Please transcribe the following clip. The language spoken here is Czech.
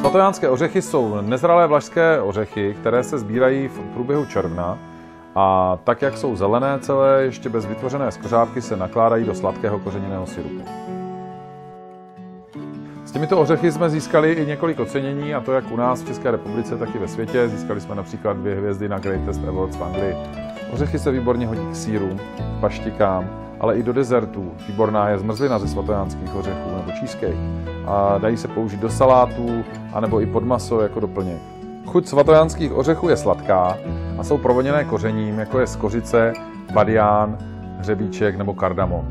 Svatojánské ořechy jsou nezralé vlašské ořechy, které se sbírají v průběhu června a tak, jak jsou zelené celé, ještě bez vytvořené skořápky se nakládají do sladkého kořeněného syrupu. S těmito ořechy jsme získali i několik ocenění, a to jak u nás v České republice, tak i ve světě. Získali jsme například dvě hvězdy na Greatest Awards v Anglii. Ořechy se výborně hodí k sírům, paštikám, ale i do dezertů. Výborná je zmrzlina ze svatojánských ořechů nebo cheesecake. A dají se použít do salátů, anebo i pod maso jako doplněk. Chuť svatojánských ořechů je sladká a jsou provoněné kořením, jako je skořice, badián, hřebíček nebo kardamon.